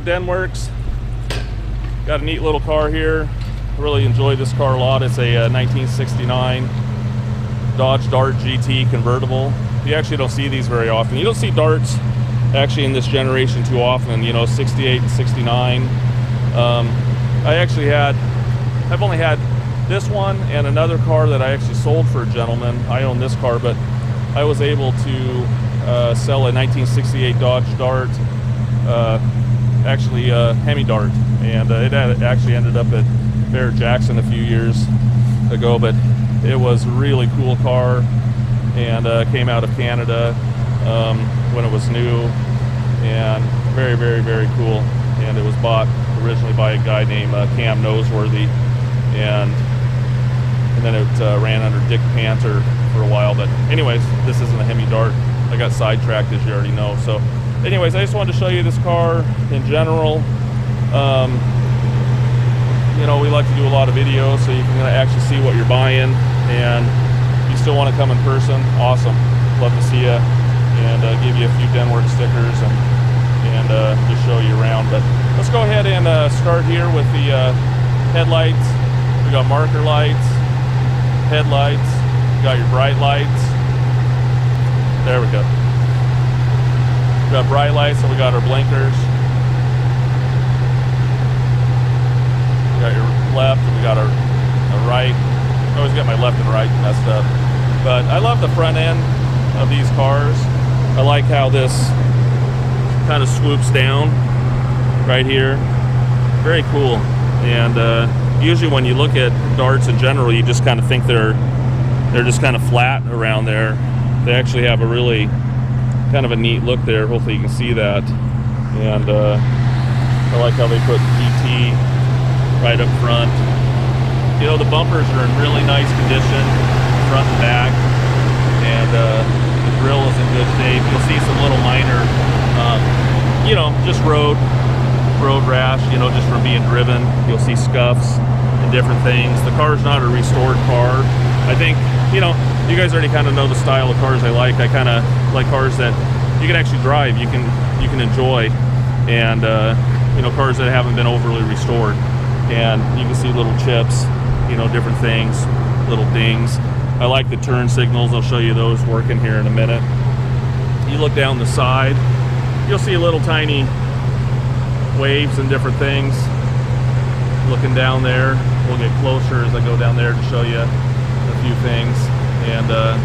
with Denwerks. Got a neat little car here. Really enjoy this car a lot. It's a uh, 1969 Dodge Dart GT convertible. You actually don't see these very often. You don't see Darts actually in this generation too often. You know, 68 and 69. Um, I actually had, I've only had this one and another car that I actually sold for a gentleman. I own this car, but I was able to uh, sell a 1968 Dodge Dart uh, actually uh, Hemi Dart, and uh, it actually ended up at Barrett Jackson a few years ago. But it was a really cool car, and uh, came out of Canada um, when it was new, and very, very, very cool. And it was bought originally by a guy named uh, Cam Noseworthy, and and then it uh, ran under Dick Panther for a while. But anyways, this isn't a Hemi Dart. I got sidetracked, as you already know. So anyways, I just wanted to show you this car in general. Um, you know, we like to do a lot of videos so you can actually see what you're buying. And if you still want to come in person, awesome. Love to see you and uh, give you a few Denwerk stickers and, and uh, just show you around. But let's go ahead and uh, start here with the uh, headlights. We got marker lights, headlights, you got your bright lights. There we go. We got bright lights and we got our blinkers. We got your left and we got our, our right. I always get my left and right messed up. But I love the front end of these cars. I like how this kind of swoops down right here. Very cool. And uh, usually when you look at darts in general, you just kind of think they're they're just kind of flat around there. They actually have a really kind of a neat look there. Hopefully you can see that. And uh, I like how they put PT right up front. You know, the bumpers are in really nice condition, front and back. And uh, the grill is in good shape. You'll see some little minor, um, you know, just road, road rash, you know, just from being driven. You'll see scuffs and different things. The car's not a restored car. I think, you know, you guys already kind of know the style of cars I like. I kind of like cars that you can actually drive, you can you can enjoy, and uh, you know cars that haven't been overly restored, and you can see little chips, you know different things, little dings. I like the turn signals. I'll show you those working here in a minute. You look down the side, you'll see little tiny waves and different things. Looking down there, we'll get closer as I go down there to show you a few things, and uh,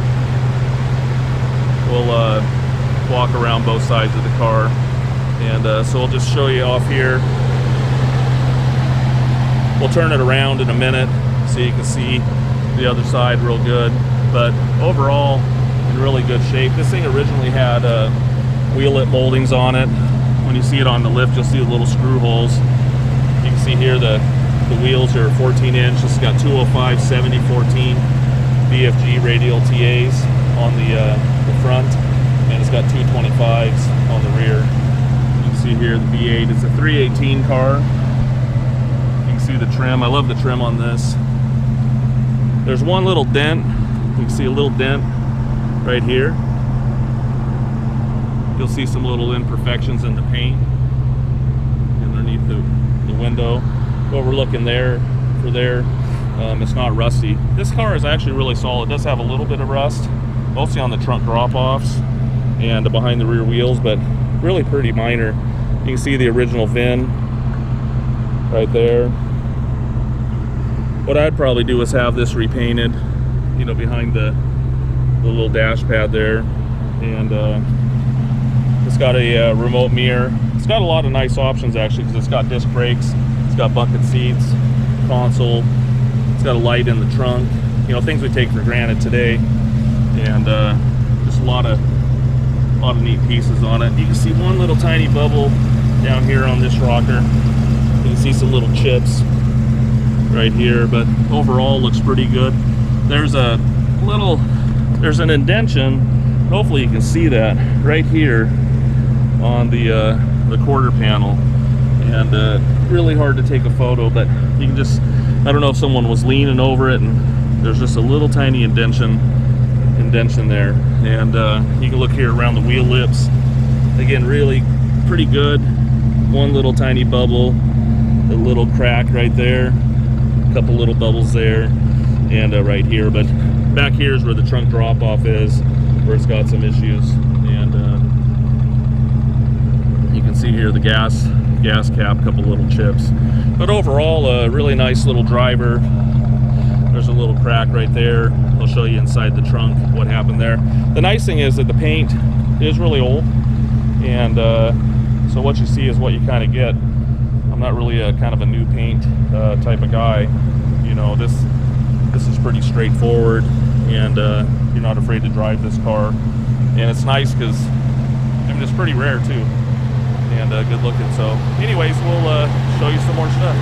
we'll. Uh, walk around both sides of the car. And uh, so we'll just show you off here. We'll turn it around in a minute so you can see the other side real good. But overall, in really good shape. This thing originally had uh, wheel lip moldings on it. When you see it on the lift, you'll see the little screw holes. You can see here the, the wheels are 14 inch. It's got 205, 70, 14 BFG radial TAs on the, uh, the front and it's got 225s on the rear. You can see here the V8. It's a 318 car. You can see the trim. I love the trim on this. There's one little dent. You can see a little dent right here. You'll see some little imperfections in the paint underneath the, the window. But we're looking there for there. Um, it's not rusty. This car is actually really solid. It does have a little bit of rust, mostly on the trunk drop-offs and behind the rear wheels, but really pretty minor. You can see the original VIN right there. What I'd probably do is have this repainted, you know, behind the, the little dash pad there. And uh, it's got a uh, remote mirror. It's got a lot of nice options actually because it's got disc brakes, it's got bucket seats, console, got a light in the trunk. You know, things we take for granted today. and uh, just a lot of a lot of neat pieces on it. You can see one little tiny bubble down here on this rocker. You can see some little chips right here, but overall looks pretty good. There's a little, there's an indention. Hopefully you can see that right here on the uh, the quarter panel, and uh, really hard to take a photo, but you can just, I don't know if someone was leaning over it, and there's just a little tiny indention, indention there, and uh, you can look here around the wheel lips. Again, really pretty good. One little tiny bubble, a little crack right there, a couple little bubbles there, and uh, right here. But back here is where the trunk drop off is, where it's got some issues, and uh, you can see here the gas gas cap, couple little chips. But overall, a really nice little driver. There's a little crack right there. I'll show you inside the trunk what happened there. The nice thing is that the paint is really old, and uh, so what you see is what you kind of get. I'm not really a kind of a new paint uh, type of guy. You know, this this is pretty straightforward, and uh, you're not afraid to drive this car. And it's nice because I mean it's pretty rare too and uh, good looking. So, anyways, we'll uh, show you some more stuff.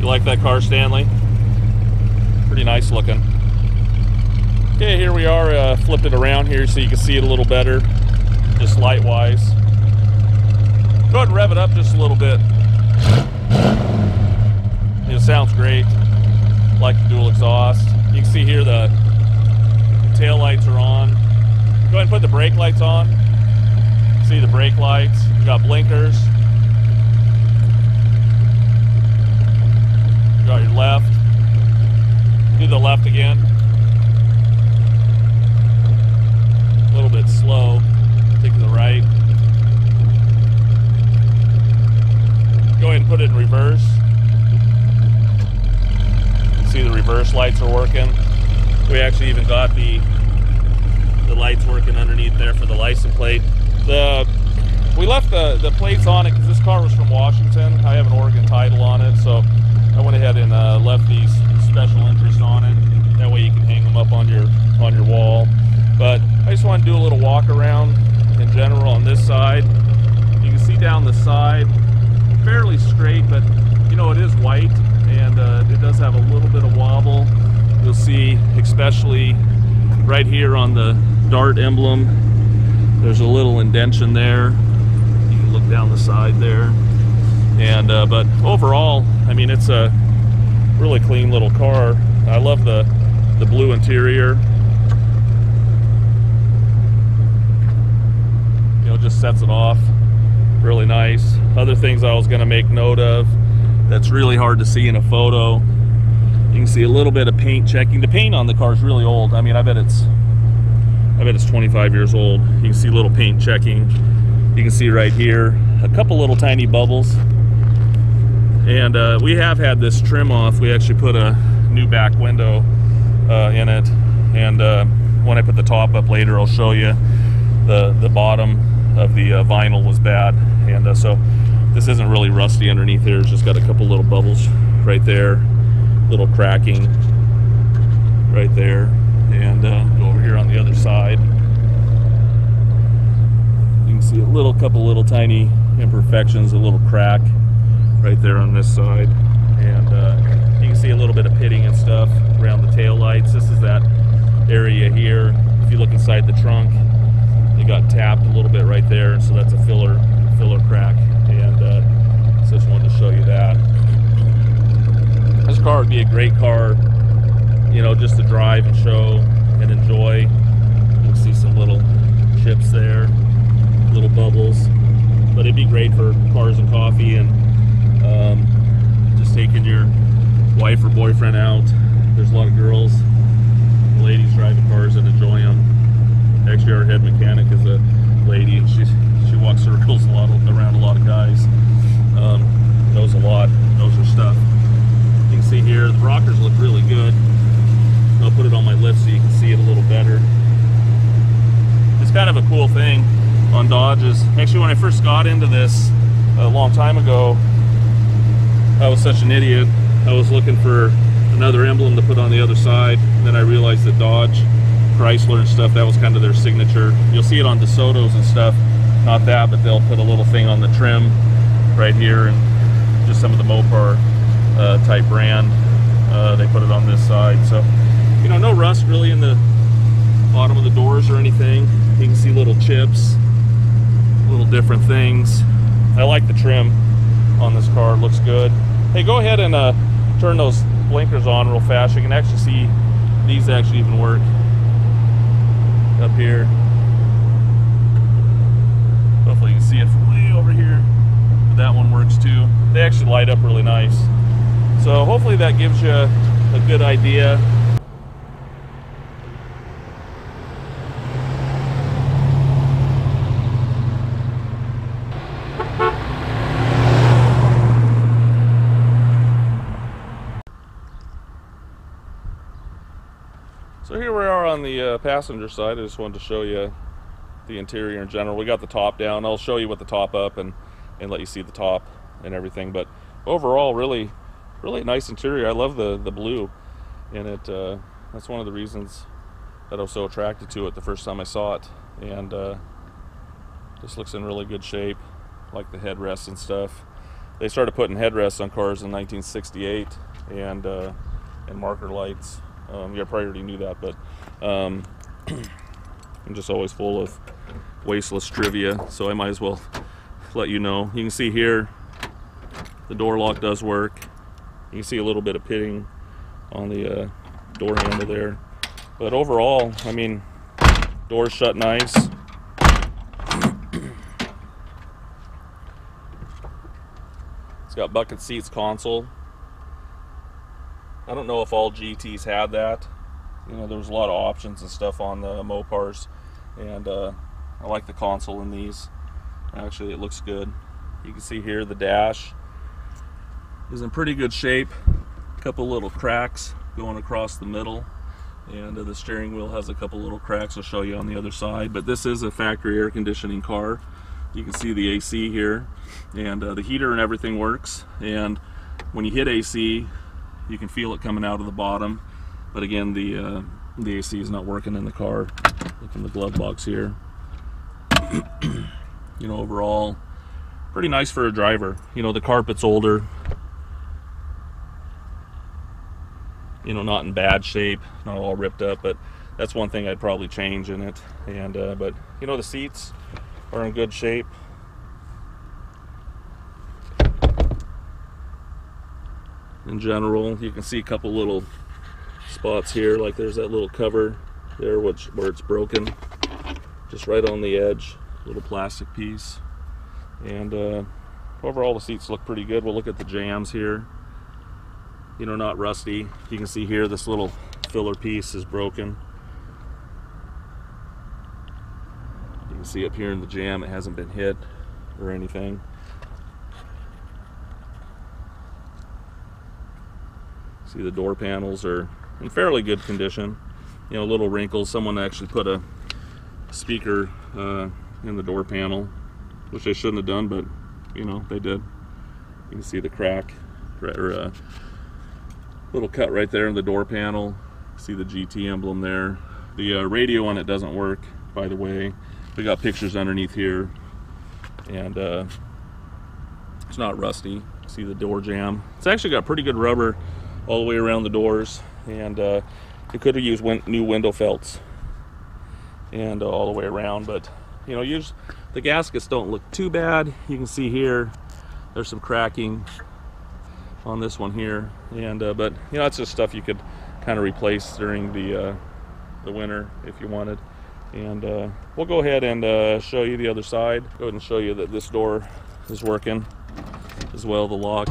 You like that car, Stanley? Pretty nice looking. Okay, here we are. Uh, flipped it around here so you can see it a little better, just light wise. Go ahead and rev it up just a little bit. It sounds great. Like the dual exhaust. You can see here the tail lights are on. Go ahead and put the brake lights on. See the brake lights. Got blinkers. You got your left. Do the left again. A little bit slow. Take the right. Go ahead and put it in reverse see the reverse lights are working. We actually even got the the lights working underneath there for the license plate. The we left the, the plates on it because this car was from Washington. I have an Oregon title on it, so I went ahead and uh, left these special interest on it. That way you can hang them up on your on your wall. But I just want to do a little walk around in general on this side. You can see down the side, fairly straight, but you know it is white and uh, it does have a little bit of wobble. You'll see, especially right here on the Dart emblem, there's a little indentation there. You can look down the side there. And uh, but overall, I mean, it's a really clean little car. I love the the blue interior. You know, just sets it off really nice. Other things I was going to make note of that's really hard to see in a photo. You can see a little bit of paint checking. The paint on the car is really old. I mean, I bet it's I bet it's 25 years old. You can see a little paint checking. You can see right here a couple little tiny bubbles. And uh, we have had this trim off. We actually put a new back window uh, in it. And uh, when I put the top up later, I'll show you the, the bottom of the uh, vinyl was bad. And uh, so this isn't really rusty underneath here. It's just got a couple little bubbles right there. Little cracking right there. And uh, go over here on the other side. You can see a little couple little tiny imperfections, a little crack right there on this side. And uh, you can see a little bit of pitting and stuff around the tail lights. This is that area here. If you look inside the trunk, it got tapped a little bit right there. So that's a filler filler crack and uh, so just wanted to show you that. This car would be a great car, you know, just to drive and show and enjoy. You can see some little chips there, little bubbles, but it'd be great for cars and coffee and um, just taking your wife or boyfriend out. There's a lot of girls, ladies driving cars and enjoying them. Actually, our head mechanic is a lady, and she's she walks circles a lot around a lot of guys. Um, knows a lot, knows her stuff. You can see here the rockers look really good. I'll put it on my lift so you can see it a little better. It's kind of a cool thing on Dodges. Actually, when I first got into this a long time ago, I was such an idiot. I was looking for another emblem to put on the other side. And then I realized that Dodge, Chrysler and stuff, that was kind of their signature. You'll see it on DeSoto's and stuff. Not that, but they'll put a little thing on the trim right here and just some of the Mopar uh, type brand. Uh, they put it on this side. So, you know, no rust really in the bottom of the doors or anything. You can see little chips, little different things. I like the trim on this car. It looks good. Hey, go ahead and uh, turn those blinkers on real fast. You can actually see these actually even work up here. Hopefully you can see it from way over here. But that one works too. They actually light up really nice. So hopefully that gives you a good idea So here we are on the uh, passenger side. I just wanted to show you the interior in general. We got the top down. I'll show you with the top up and, and let you see the top and everything. But overall, really, really nice interior. I love the, the blue in it. Uh, that's one of the reasons that I was so attracted to it the first time I saw it. And uh, this looks in really good shape, like the headrests and stuff. They started putting headrests on cars in 1968 and, uh, and marker lights um, you probably already knew that, but um, I'm just always full of wasteless trivia, so I might as well let you know. You can see here the door lock does work. You can see a little bit of pitting on the uh, door handle there. But overall, I mean, doors shut nice. it's got bucket seats console. I don't know if all GTs had that. You know, there was a lot of options and stuff on the Mopars, and uh, I like the console in these. Actually, it looks good. You can see here the dash is in pretty good shape. A couple little cracks going across the middle, and uh, the steering wheel has a couple little cracks. I'll show you on the other side. But this is a factory air conditioning car. You can see the AC here, and uh, the heater and everything works. And when you hit AC, you can feel it coming out of the bottom. But again, the uh, the AC is not working in the car. Look in the glove box here. you know, overall, pretty nice for a driver. You know, the carpet's older. You know, not in bad shape, not all ripped up, but that's one thing I'd probably change in it. And uh, but you know, the seats are in good shape. in general. You can see a couple little spots here, like there's that little cover there which where it's broken, just right on the edge, little plastic piece. And uh, overall the seats look pretty good. We'll look at the jams here. You know, not rusty. You can see here this little filler piece is broken. You can see up here in the jam it hasn't been hit or anything. See the door panels are in fairly good condition. You know, little wrinkles. Someone actually put a speaker uh, in the door panel, which they shouldn't have done, but you know, they did. You can see the crack, or uh, little cut right there in the door panel. See the GT emblem there. The uh, radio on it doesn't work, by the way. We got pictures underneath here, and uh, it's not rusty. See the door jamb. It's actually got pretty good rubber all the way around the doors and uh, it could have used win new window felts and uh, all the way around but you know use the gaskets don't look too bad you can see here there's some cracking on this one here and uh, but you know that's just stuff you could kind of replace during the uh, the winter if you wanted and uh, we'll go ahead and uh, show you the other side go ahead and show you that this door is working as well the lock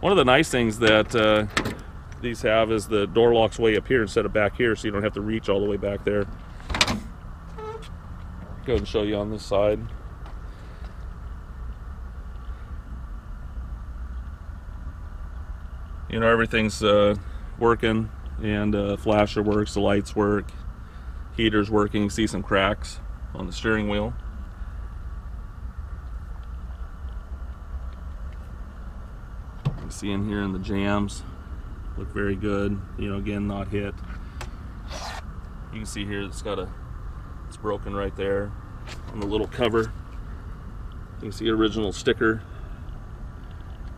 one of the nice things that uh, these have is the door locks way up here instead of back here, so you don't have to reach all the way back there. Go ahead and show you on this side. You know, everything's uh, working and uh, flasher works, the lights work, heater's working. See some cracks on the steering wheel. You see in here in the jams look very good. You know, again, not hit. You can see here it's got a, it's broken right there on the little cover. You can see the original sticker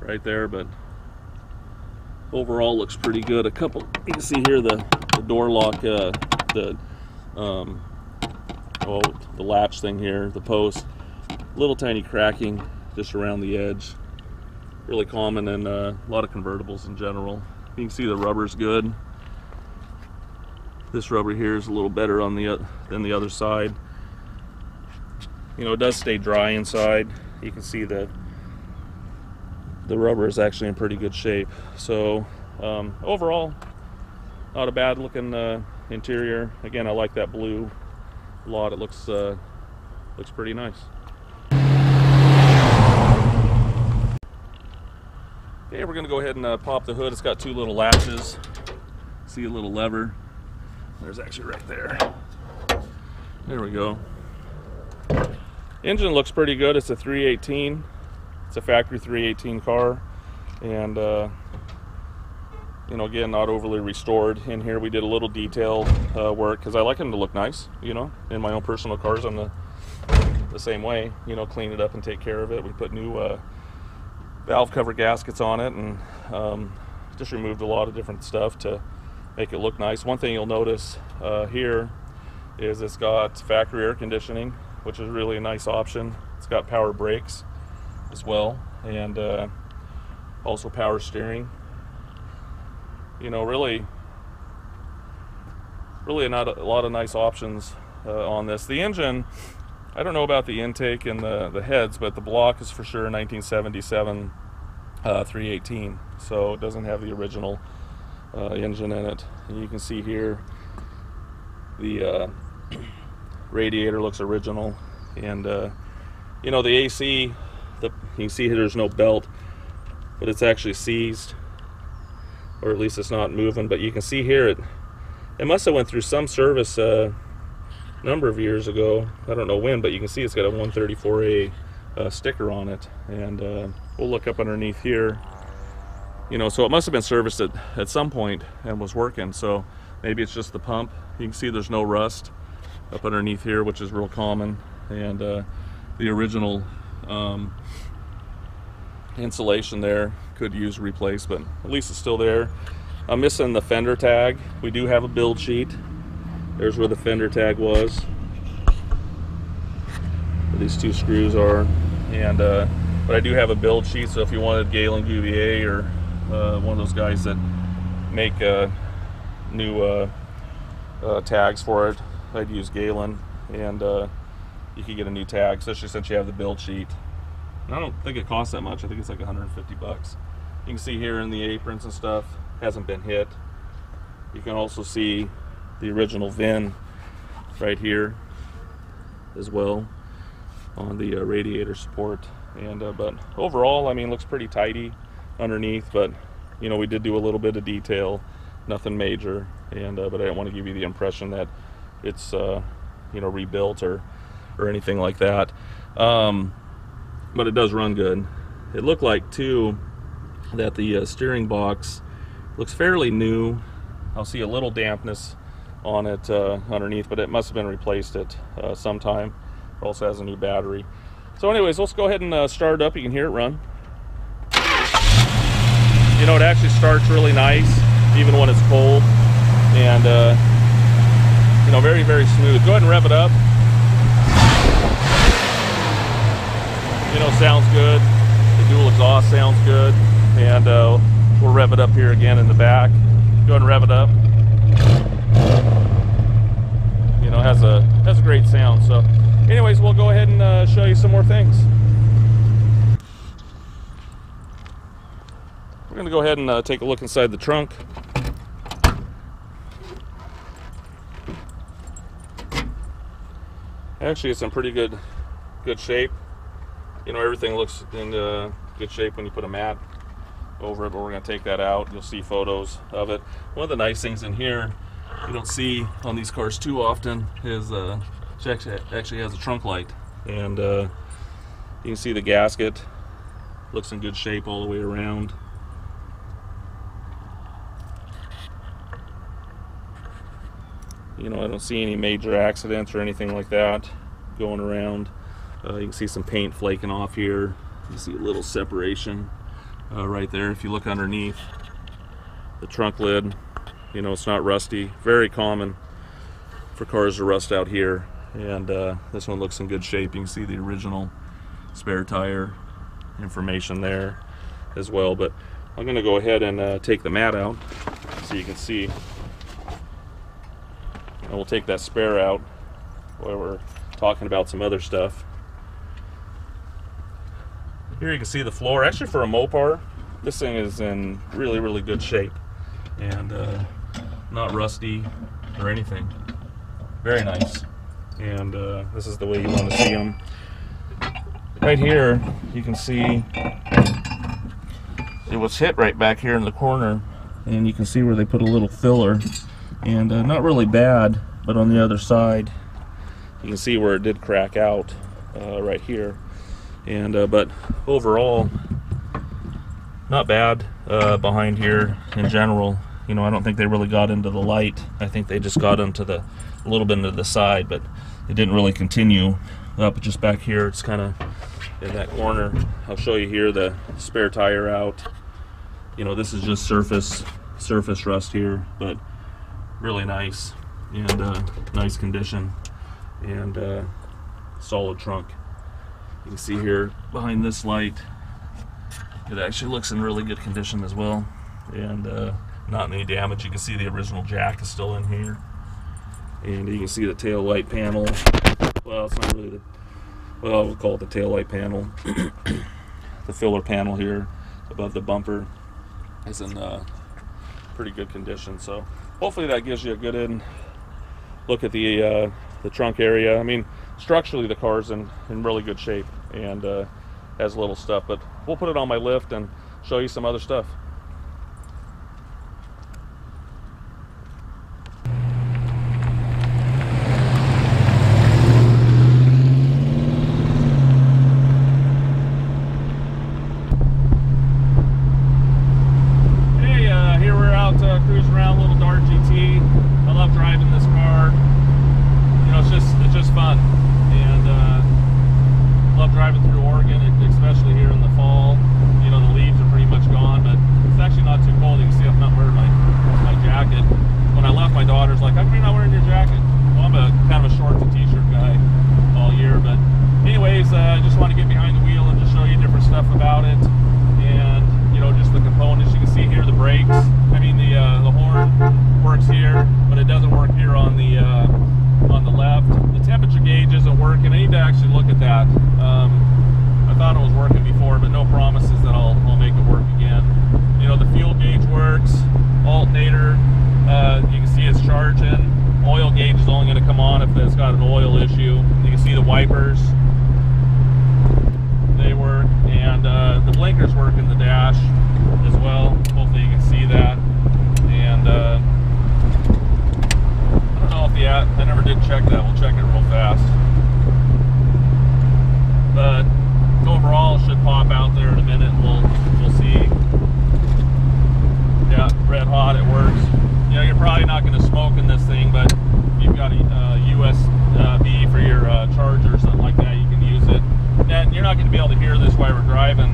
right there, but overall looks pretty good. A couple, you can see here the, the door lock, uh, the, um, oh, the latch thing here, the post, little tiny cracking just around the edge. Really common in uh, a lot of convertibles in general. You can see the rubber's good. This rubber here is a little better on the than the other side. You know, it does stay dry inside. You can see that the rubber is actually in pretty good shape. So um, overall, not a bad looking uh, interior. Again, I like that blue a lot. It looks uh, looks pretty nice. Okay, we're gonna go ahead and uh, pop the hood. It's got two little latches. See a little lever. There's actually right there. There we go. Engine looks pretty good. It's a 318. It's a factory 318 car. And, uh, you know, again, not overly restored. In here, we did a little detail uh, work because I like them to look nice, you know. In my own personal cars, I'm the, the same way. You know, clean it up and take care of it. We put new uh, valve cover gaskets on it and um, just removed a lot of different stuff to make it look nice. One thing you'll notice uh, here is it's got factory air conditioning, which is really a nice option. It's got power brakes as well, and uh, also power steering. You know, really, really not a, lot of nice options uh, on this. The engine, I don't know about the intake and the, the heads, but the block is for sure 1977 uh, 318, so it doesn't have the original uh, engine in it. And you can see here the uh, radiator looks original, and uh, you know the AC. The, you can see here there's no belt, but it's actually seized, or at least it's not moving. But you can see here it it must have went through some service a uh, number of years ago. I don't know when, but you can see it's got a 134A uh, sticker on it, and uh, we'll look up underneath here you know, so it must have been serviced at, at some point and was working. So maybe it's just the pump. You can see there's no rust up underneath here, which is real common. And uh, the original um, insulation there could use replace, but at least it's still there. I'm missing the fender tag. We do have a build sheet. There's where the fender tag was. Where these two screws are. And uh, but I do have a build sheet, so if you wanted Galen Govier or uh, one of those guys that make uh, new uh, uh, tags for it. I'd use Galen, and uh, you could get a new tag, especially since you have the build sheet. And I don't think it costs that much. I think it's like 150 bucks. You can see here in the aprons and stuff hasn't been hit. You can also see the original VIN right here as well on the uh, radiator support. And uh, but overall, I mean, looks pretty tidy underneath, but you know, we did do a little bit of detail, nothing major, and uh, but I don't want to give you the impression that it's uh, you know rebuilt or or anything like that. Um, but it does run good. It looked like too that the uh, steering box looks fairly new. I'll see a little dampness on it uh, underneath, but it must have been replaced at uh, sometime. It also has a new battery. So anyways, let's go ahead and uh, start it up. You can hear it run. You know, it actually starts really nice, even when it's cold. And, uh, you know, very, very smooth. Go ahead and rev it up. You know, sounds good. The dual exhaust sounds good. And uh, we'll rev it up here again in the back. Go ahead and rev it up. You know, has a has a great sound. So, anyways, we'll go ahead and uh, show you some more things. We're going to go ahead and uh, take a look inside the trunk. Actually, it's in pretty good good shape you know everything looks in uh, good shape when you put a mat over it but we're going to take that out. You'll see photos of it. One of the nice things in here you don't see on these cars too often is uh, she actually, actually has a trunk light. And uh, you can see the gasket looks in good shape all the way around. You know I don't see any major accidents or anything like that going around. Uh, you can see some paint flaking off here. You see a little separation uh, right there. If you look underneath the trunk lid, you know, it's not rusty. Very common for cars to rust out here. And uh, this one looks in good shape. You can see the original spare tire information there as well. But I'm going to go ahead and uh, take the mat out so you can see. And we'll take that spare out while we're talking about some other stuff. Here you can see the floor. Actually, for a Mopar, this thing is in really, really good shape and uh, not rusty or anything. Very nice. And uh, this is the way you want to see them. Right here, you can see it was hit right back here in the corner, and you can see where they put a little filler, and uh, not really bad, but on the other side, you can see where it did crack out uh, right here. And uh, but overall, not bad uh, behind here in general. You know, I don't think they really got into the light. I think they just got into the a little bit into the side, but it didn't really continue up just back here. It's kind of in that corner. I'll show you here the spare tire out. You know, this is just surface surface rust here, but really nice and uh, nice condition and uh, solid trunk. You can see here behind this light, it actually looks in really good condition as well, and uh, not any damage. You can see the original jack is still in here, and you can see the tail light panel. Well, it's not really the well, we'll call it the tail light panel. the filler panel here above the bumper is in uh, pretty good condition. So hopefully that gives you a good in look at the uh, the trunk area. I mean, structurally the car's in, in really good shape and uh, has little stuff, but we'll put it on my lift and show you some other stuff. Hey, uh, here we're out uh, cruising around little Dart GT. I love driving this car. You know, it's just it's just fun, and uh, love driving through Oregon, e- especially here in the fall. You know, the leaves are pretty much gone, but it's actually not too cold. You can see I'm not wearing my my jacket. When I left, my daughter's like, "How come you're not wearing your jacket?" Well, I'm a kind of a shorts and t-shirt guy all year, but anyways, uh, I just want to get behind the wheel and just show you different stuff about it, and you know, just the components. You can see here the brakes. I mean, the uh, the horn works here, but it doesn't work here on the uh, on the left. The temperature gauge isn't working. I need to actually look at that. Um, I thought it was working before, but no promises that I'll, I'll make it work again. You know, the fuel gauge works. Alternator, uh, you can see it's charging. Oil gauge is only going to come on if it's got an oil issue. You can see the wipers. They work, and uh, the blinkers work in the dash as well. Hopefully, you can see that. And uh, I don't know if the app, I never did check that. We'll check it real fast. But overall, it should pop out there in a minute. We'll we'll see. Yeah, red hot. It works. You know, you're probably not going to smoke in this thing, but if you've got a uh, USB for your uh, charger or something like that, you can use it. And you're not going to be able to hear this while we're driving.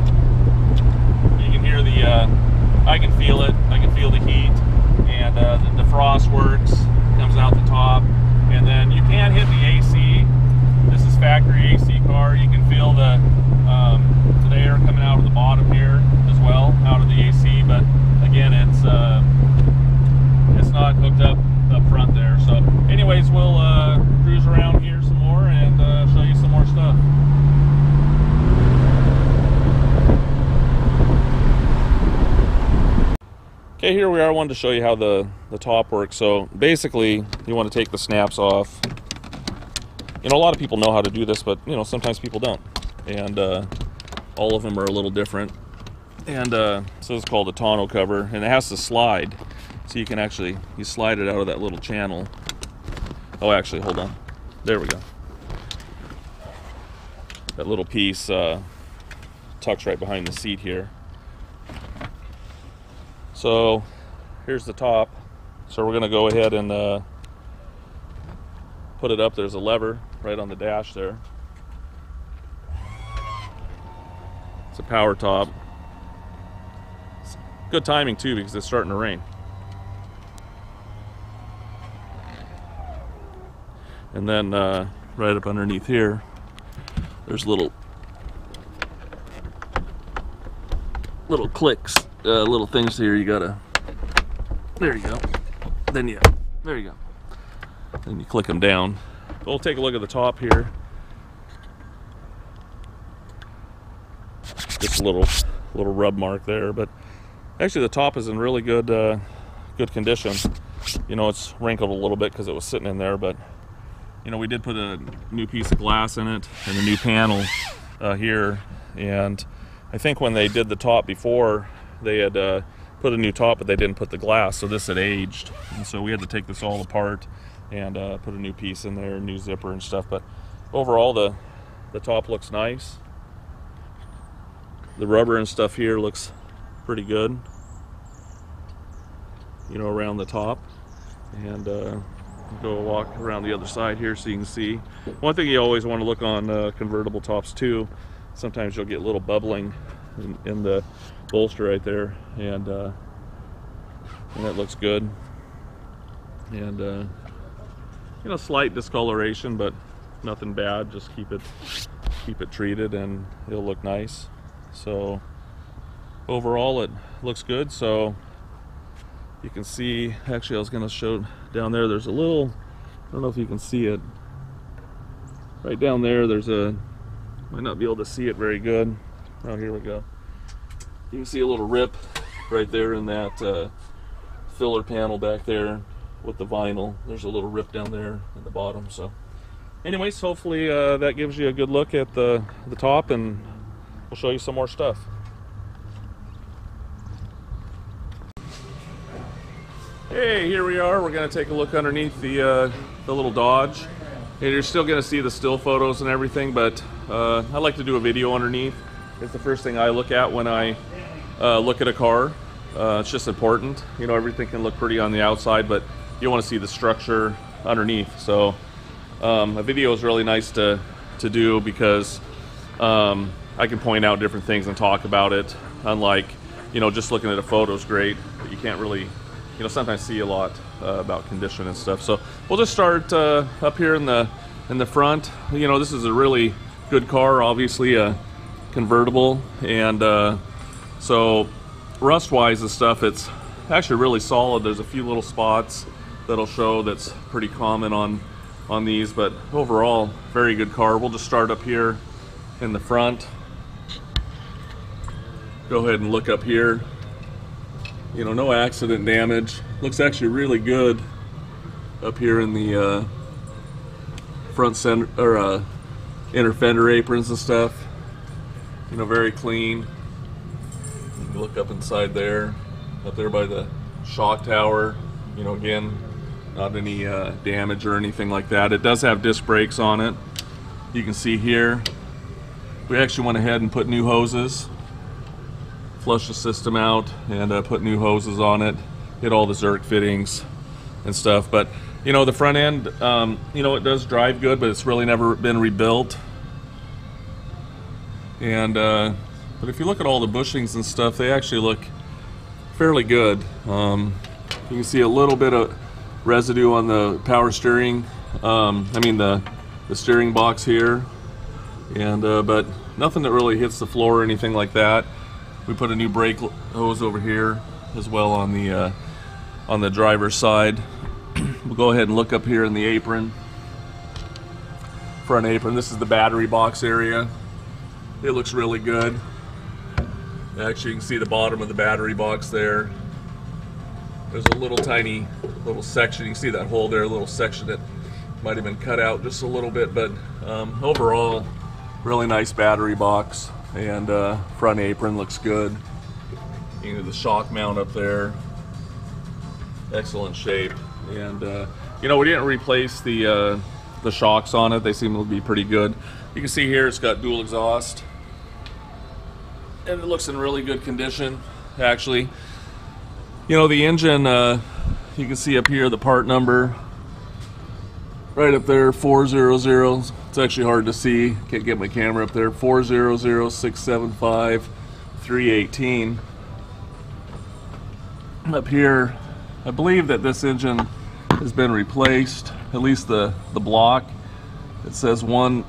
You can hear the. Uh, I can feel it. I can feel the heat, and uh, the, the frost works. Comes out the top, and then you can hit the AC. This is factory AC car. You can feel the um, the air coming out of the bottom here as well, out of the AC. But again, it's uh, it's not hooked up up front there. So, anyways, we'll uh, cruise around here some more and uh, show you some more stuff. Okay, here we are. I wanted to show you how the, the top works. So basically, you want to take the snaps off. You know, a lot of people know how to do this, but, you know, sometimes people don't. And uh, all of them are a little different. And uh, so it's called a tonneau cover, and it has to slide. So you can actually, you slide it out of that little channel. Oh, actually, hold on. There we go. That little piece uh, tucks right behind the seat here. So here's the top. So we're gonna go ahead and uh, put it up, there's a lever right on the dash there. It's a power top. It's good timing too because it's starting to rain. And then uh, right up underneath here, there's little little clicks, uh, little things here. You gotta. There you go. Then you. There you go. Then you click them down. We'll take a look at the top here. Just a little little rub mark there, but actually the top is in really good uh, good condition. You know, it's wrinkled a little bit because it was sitting in there, but you know, we did put a new piece of glass in it and a new panel uh, here, and I think when they did the top before, they had uh, put a new top, but they didn't put the glass, so this had aged, and so we had to take this all apart and uh, put a new piece in there, new zipper and stuff. But overall, the the top looks nice. The rubber and stuff here looks pretty good. You know, around the top, and uh, go walk around the other side here so you can see. One thing you always want to look on uh, convertible tops too sometimes you'll get little bubbling in, in the bolster right there and uh, and that looks good. And uh, you know slight discoloration but nothing bad just keep it keep it treated and it'll look nice. So overall it looks good. So you can see actually I was gonna show down there there's a little I don't know if you can see it. Right down there there's a might not be able to see it very good. Oh, here we go. You can see a little rip right there in that uh, filler panel back there with the vinyl. There's a little rip down there in the bottom. So, anyways, hopefully uh, that gives you a good look at the the top, and we'll show you some more stuff. Hey, here we are. We're going to take a look underneath the uh, the little Dodge. And you're still going to see the still photos and everything, but uh, I like to do a video underneath. It's the first thing I look at when I uh, look at a car. Uh, it's just important. You know, everything can look pretty on the outside, but you want to see the structure underneath. So um, a video is really nice to, to do because um, I can point out different things and talk about it. Unlike, you know, just looking at a photo is great, but you can't really, you know, sometimes see a lot uh, about condition and stuff. So we'll just start uh, up here in the in the front. You know, this is a really good car, obviously a convertible, and uh, so rust-wise and stuff, it's actually really solid. There's a few little spots that'll show that's pretty common on on these, but overall, very good car. We'll just start up here in the front. Go ahead and look up here you know, no accident damage. Looks actually really good up here in the uh, front center or uh, inner fender aprons and stuff. You know, very clean. You can look up inside there, up there by the shock tower. You know, again, not any uh, damage or anything like that. It does have disc brakes on it. You can see here. We actually went ahead and put new hoses flush the system out and uh, put new hoses on it, get all the Zerk fittings and stuff. But you know, the front end, um, you know, it does drive good, but it's really never been rebuilt. And uh, but if you look at all the bushings and stuff, they actually look fairly good. Um, you can see a little bit of residue on the power steering. Um, I mean the the steering box here, and uh, but nothing that really hits the floor or anything like that. We put a new brake hose over here as well on the uh, on the driver's side. we'll go ahead and look up here in the apron. Front apron. This is the battery box area. It looks really good. Actually, you can see the bottom of the battery box there. There's a little tiny little section. You can see that hole there, a little section that might have been cut out just a little bit, but um, overall, really nice battery box and uh, front apron looks good. You know, the shock mount up there, excellent shape. And uh, you know, we didn't replace the uh, the shocks on it. They seem to be pretty good. You can see here it's got dual exhaust, and it looks in really good condition. Actually, you know, the engine. Uh, you can see up here the part number right up there 400 it's actually hard to see can't get my camera up there 400 675 318 up here I believe that this engine has been replaced at least the the block it says one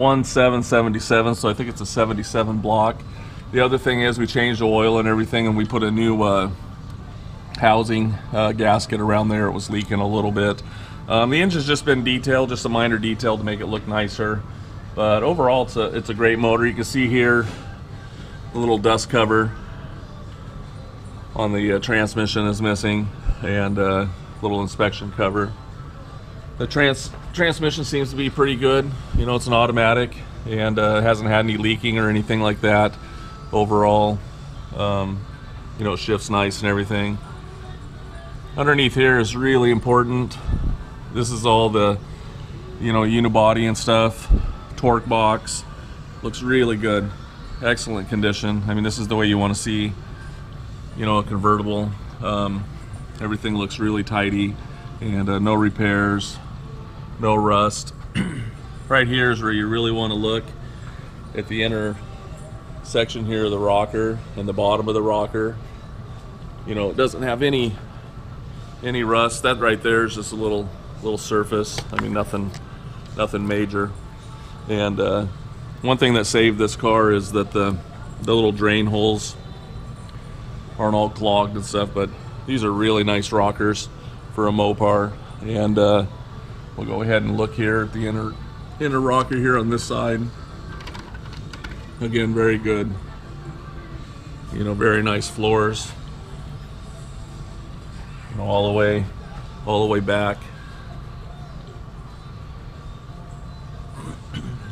one seven seventy seven so I think it's a 77 block the other thing is we changed the oil and everything and we put a new uh, housing uh, gasket around there it was leaking a little bit um, the engine's just been detailed, just a minor detail to make it look nicer. But overall, it's a, it's a great motor. You can see here the little dust cover on the uh, transmission is missing and a uh, little inspection cover. The trans transmission seems to be pretty good. You know, it's an automatic and uh, hasn't had any leaking or anything like that overall. Um, you know, it shifts nice and everything. Underneath here is really important. This is all the, you know, unibody and stuff. Torque box. Looks really good. Excellent condition. I mean, this is the way you want to see, you know, a convertible. Um, everything looks really tidy and uh, no repairs, no rust. right here is where you really want to look at the inner section here of the rocker and the bottom of the rocker. You know, it doesn't have any any rust. That right there is just a little little surface. I mean, nothing, nothing major. And uh, one thing that saved this car is that the the little drain holes aren't all clogged and stuff. But these are really nice rockers for a Mopar. And uh, we'll go ahead and look here at the inner inner rocker here on this side. Again, very good. You know, very nice floors. You know, all the way, all the way back.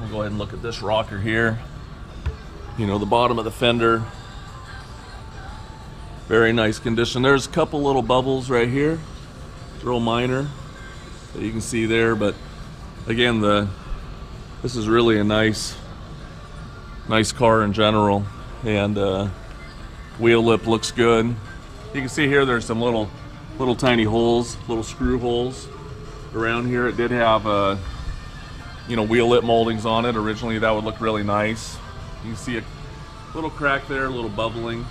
We'll go ahead and look at this rocker here. You know, the bottom of the fender. Very nice condition. There's a couple little bubbles right here. Real minor that you can see there, but again, the this is really a nice nice car in general and uh, wheel lip looks good you can see here there's some little little tiny holes little screw holes around here it did have uh, you know, wheel lip moldings on it. Originally that would look really nice. You can see a little crack there, a little bubbling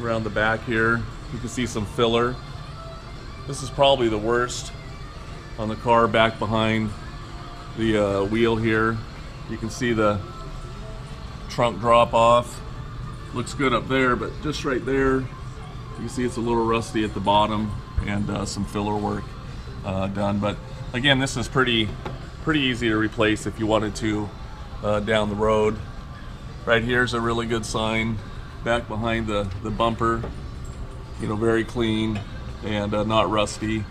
around the back here. You can see some filler. This is probably the worst on the car back behind the uh, wheel here. You can see the trunk drop off. Looks good up there, but just right there, you can see it's a little rusty at the bottom and uh, some filler work uh, done. But again, this is pretty pretty easy to replace if you wanted to uh, down the road. Right here's a really good sign back behind the, the bumper. You know, very clean and uh, not rusty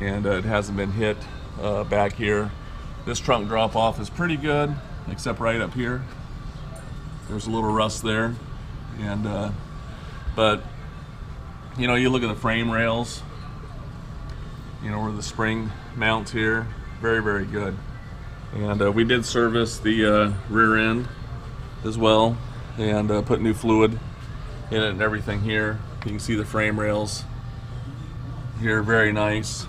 and uh, it hasn't been hit uh, back here. This trunk drop off is pretty good except right up here. There's a little rust there and uh, but you know you look at the frame rails you know where the spring mounts here very very good and uh, we did service the uh, rear end as well and put new fluid in it and everything here you can see the frame rails here very nice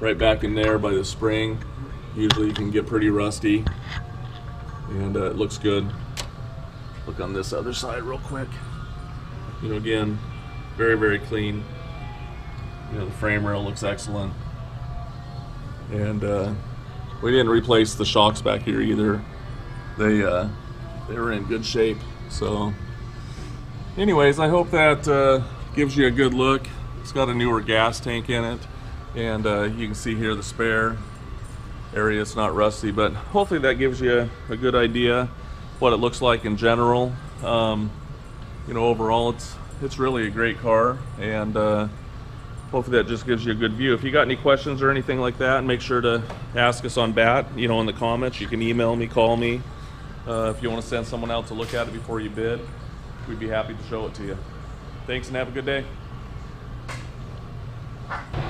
right back in there by the spring usually you can get pretty rusty and uh, it looks good look on this other side real quick you know again very very clean you know, the frame rail looks excellent. And uh, we didn't replace the shocks back here either. They uh, they were in good shape. So, anyways, I hope that uh, gives you a good look. It's got a newer gas tank in it, and uh, you can see here the spare area. It's not rusty, but hopefully that gives you a good idea what it looks like in general. Um, you know, overall, it's it's really a great car, and uh, hopefully that just gives you a good view. If you got any questions or anything like that, make sure to ask us on BAT, you know, in the comments. You can email me, call me. Uh, if you want to send someone out to look at it before you bid, we'd be happy to show it to you. Thanks and have a good day. Thank you.